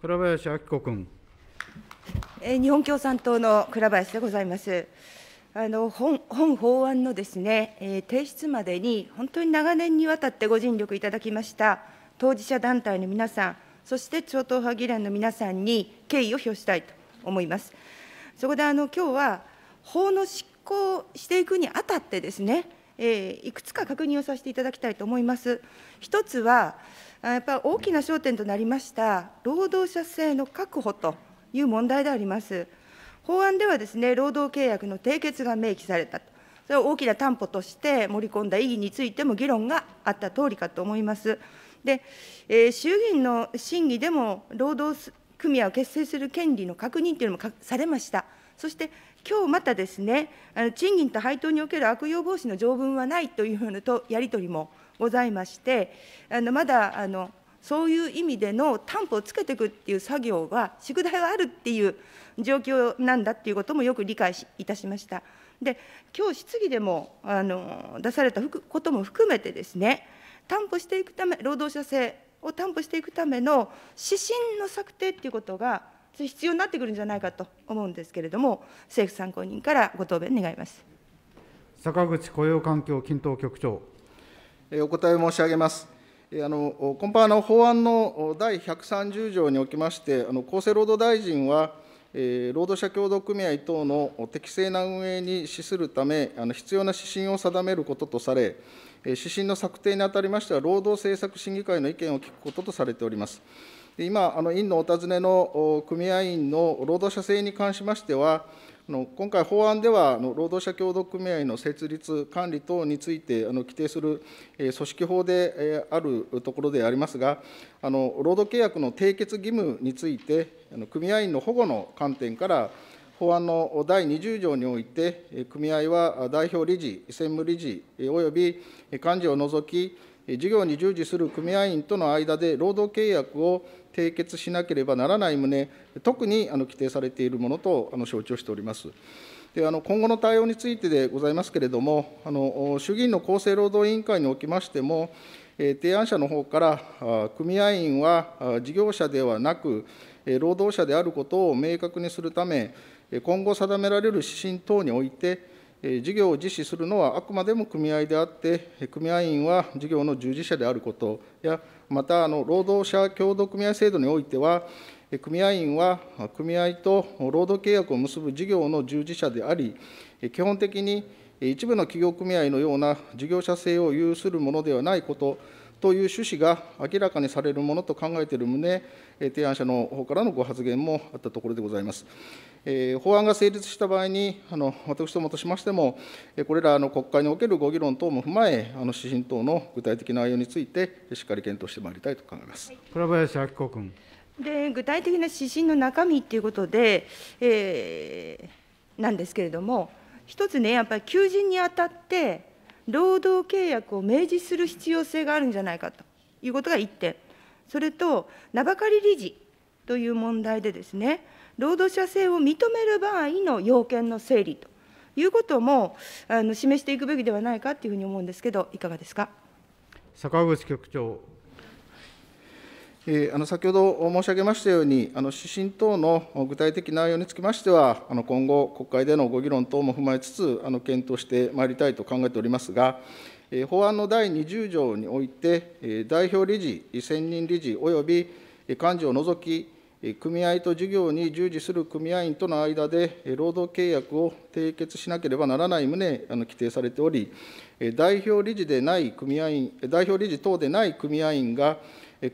倉林明子君。えー日本共産党の倉林でございます。あの本本法案のですね、えー提出までに、本当に長年にわたってご尽力いただきました当事者団体の皆さん、そして超党派議連の皆さんに敬意を表したいと思います。そこであの今日は、法の執行していくにあたってですね、えーいくつか確認をさせていただきたいと思います。一つは、やっぱり大きな焦点となりました、労働者性の確保という問題であります。法案ではですね、労働契約の締結が明記されたと、それは大きな担保として盛り込んだ意義についても議論があったとおりかと思います。で、えー衆議院の審議でも、労働組合を結成する権利の確認というのもされました。そして、きょうまたですね、あの賃金と配当における悪用防止の条文はないというふうなとやり取りもございまして、あのまだあのそういう意味での担保をつけていくっていう作業は、宿題はあるっていう状況なんだっていうこともよく理解しいたしました。で、きょう質疑でもあの出されたことも含めてですね、担保していくため、労働者性を担保していくための指針の策定っていうことが、必要になってくるんじゃないかと思うんですけれども、政府参考人からご答弁願います。坂口雇用環境均等局長。えーお答え申し上げます。えーあのお今般の法案のお第130条におきまして、あの厚生労働大臣は、えー労働者協同組合等のお適正な運営に資するため、あの必要な指針を定めることとされ、えー指針の策定にあたりましては、労働政策審議会の意見を聞くこととされております。今、あの委員のお尋ねの組合員の労働者性に関しましては、今回、法案では労働者協同組合の設立、管理等について規定する組織法であるところでありますが、労働契約の締結義務について、組合員の保護の観点から、法案の第20条において、組合は代表理事、専務理事および幹事を除き、事業に従事する組合員との間で労働契約を締結しなければならない旨、特にあの規定されているものとあの承知をしております。であの今後の対応についてでございますけれども、あの衆議院の厚生労働委員会におきましても、え提案者のほうから、組合員は事業者ではなく、労働者であることを明確にするため、今後定められる指針等において、事業を実施するのはあくまでも組合であって、組合員は事業の従事者であることや、またあの労働者協同組合制度においては、組合員は組合と労働契約を結ぶ事業の従事者であり、基本的に一部の企業組合のような事業者性を有するものではないことという趣旨が明らかにされるものと考えている旨、えー提案者の方からのご発言もあったところでございます。えー法案が成立した場合に、あの私どもとしましても、えーこれらの国会におけるご議論等も踏まえ、あの指針等の具体的な内容について、しっかり検討してまいりたいと考えます。倉林明子君。で具体的な指針の中身ということで、えーなんですけれども、一つね、やっぱり求人にあたって、労働契約を明示する必要性があるんじゃないかということが1点、それと、名ばかり理事という問題でですね、労働者性を認める場合の要件の整理ということもあの示していくべきではないかというふうに思うんですけど、いかがですか？坂口局長。あの先ほど申し上げましたように、あの指針等の具体的内容につきましては、あの今後、国会でのご議論等も踏まえつつ、あの検討してまいりたいと考えておりますが、法案の第20条において、代表理事、選任理事および幹事を除き、組合と事業に従事する組合員との間で、労働契約を締結しなければならない旨、あの規定されており、代表理事でない組合員、代表理事等でない組合員が、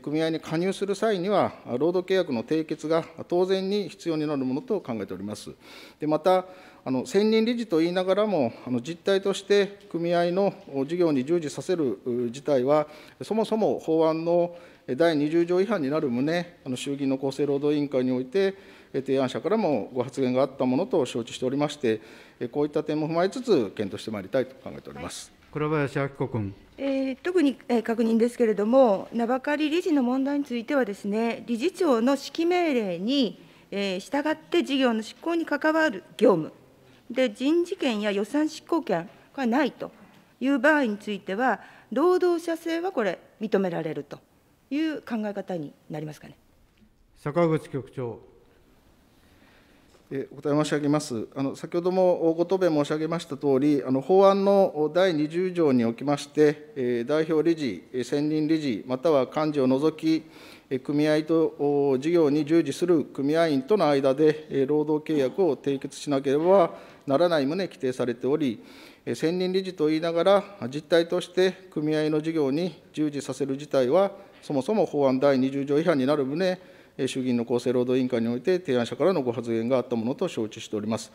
組合に加入する際には、労働契約の締結が当然に必要になるものと考えております。でまた、あの選任理事と言いながらも、あの実態として組合の事業に従事させる事態は、そもそも法案の第20条違反になる旨、あの衆議院の厚生労働委員会において、提案者からもご発言があったものと承知しておりまして、こういった点も踏まえつつ、検討してまいりたいと考えております。倉林明子君。えー特に、えー確認ですけれども、名ばかり理事の問題についてはですね、理事長の指揮命令に、えー従って事業の執行に関わる業務、で人事権や予算執行権がないという場合については、労働者性はこれ、認められるという考え方になりますかね。坂口局長。お答え申し上げます。あの先ほどもご答弁申し上げましたとおり、あの法案の第20条におきまして、え代表理事、専任理事、または幹事を除き、組合と事業に従事する組合員との間で、労働契約を締結しなければならない旨規定されており、専任理事と言いながら、実態として組合の事業に従事させる事態は、そもそも法案第20条違反になる旨、衆議院の厚生労働委員会において提案者からのご発言があったものと承知しております。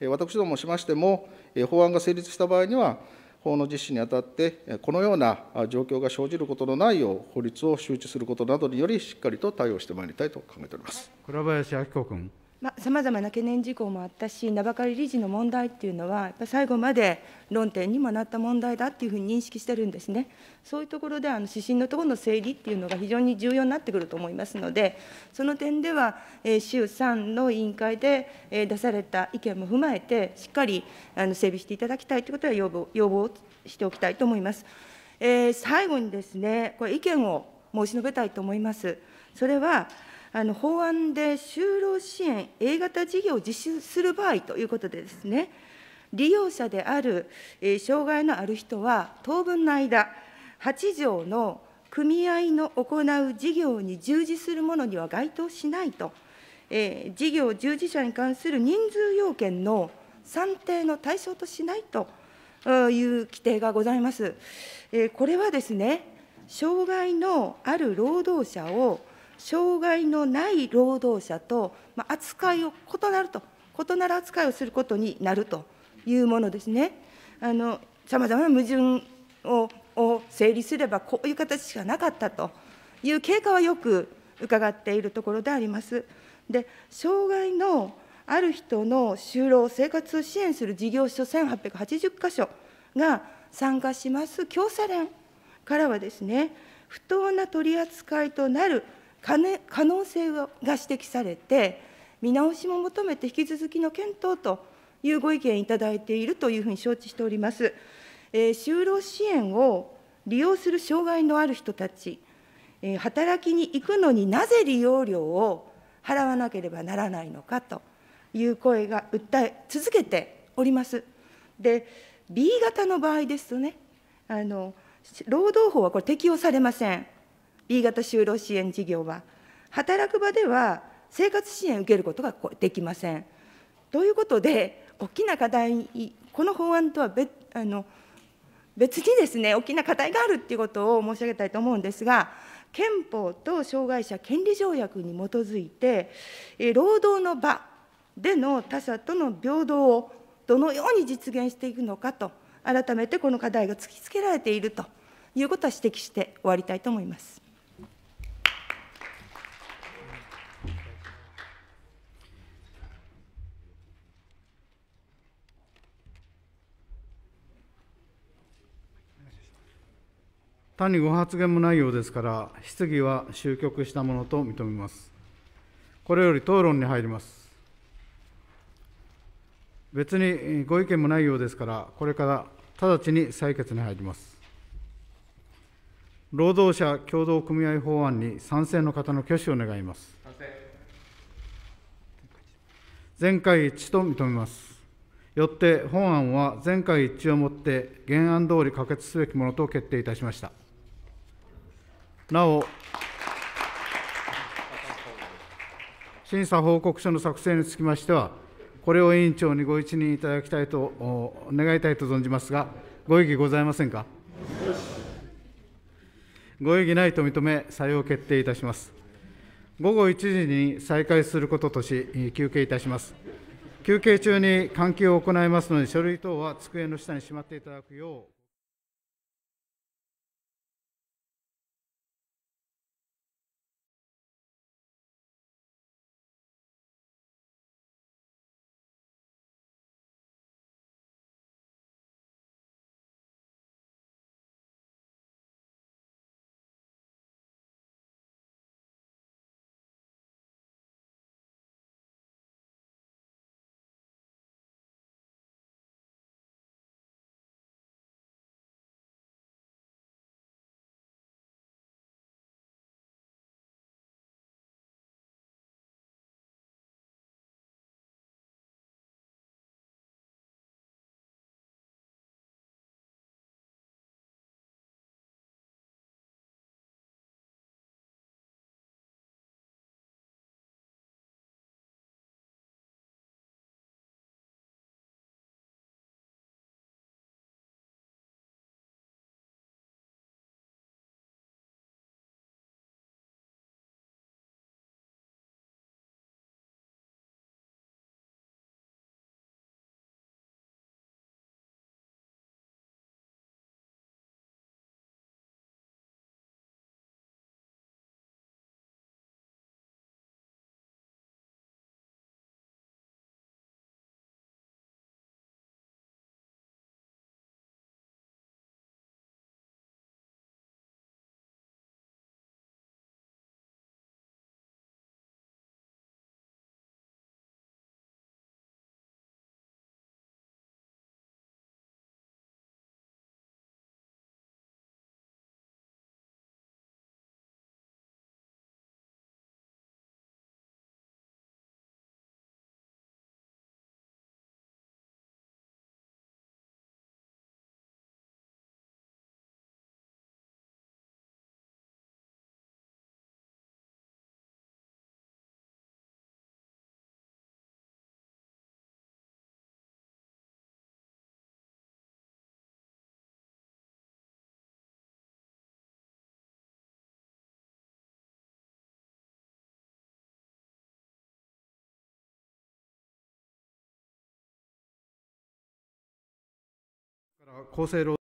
私どもしましても、法案が成立した場合には、法の実施にあたって、このような状況が生じることのないよう、法律を周知することなどにより、しっかりと対応してまいりたいと考えております。倉林明子君。さまざ、まな懸念事項もあったし、名ばかり理事の問題っていうのは、やっぱ最後まで論点にもなった問題だっていうふうに認識してるんですね。そういうところで、あの指針のところの整理っていうのが非常に重要になってくると思いますので、その点では、えー衆参の委員会でえー出された意見も踏まえて、しっかりあの整備していただきたいということは要望要望しておきたいと思います。えー最後にですね、これ、意見を申し述べたいと思います。それは、法案で就労支援 A 型事業を実施する場合ということでですね、利用者である、え障害のある人は、当分の間、8条の組合の行う事業に従事するものには該当しないと、え事業従事者に関する人数要件の算定の対象としないという規定がございます。えこれはですね、障害のある労働者を、障害のない労働者と扱いを異なると、異なる扱いをすることになるというものですね。さまざまな矛盾をを整理すれば、こういう形しかなかったという経過はよく伺っているところであります。で、障害のある人の就労、生活を支援する事業所1880か所が参加します調査連からはですね、不当な取り扱いとなる可能性が指摘されて、見直しも求めて引き続きの検討というご意見いただいているというふうに承知しております。えー就労支援を利用する障害のある人たち、えー働きに行くのになぜ利用料を払わなければならないのかという声が訴え続けております。で、B 型の場合ですとね、あの労働法はこれ適用されません。B 型就労支援事業は。働く場では生活支援を受けることができません。ということで、大きな課題、この法案とは別あの別にですね、大きな課題があるっていうことを申し上げたいと思うんですが、憲法と障害者権利条約に基づいて、労働の場での他者との平等をどのように実現していくのかと、改めてこの課題が突きつけられているということは指摘して終わりたいと思います。単にご発言もないようですから、質疑は終局したものと認めます。これより討論に入ります。別にご意見もないようですから、これから直ちに採決に入ります。労働者協同組合法案に賛成の方の挙手を願います。全会一致と認めます。よって本案は全会一致をもって原案通り可決すべきものと決定いたしました。なお、審査報告書の作成につきましては、これを委員長にご一任いただきたいと願いたいと存じますが、ご異議ございませんか？ご異議ないと認め、採用決定いたします。午後1時に再開することとし、休憩いたします。休憩中に換気を行いますので、書類等は机の下にしまっていただくよう。厚生労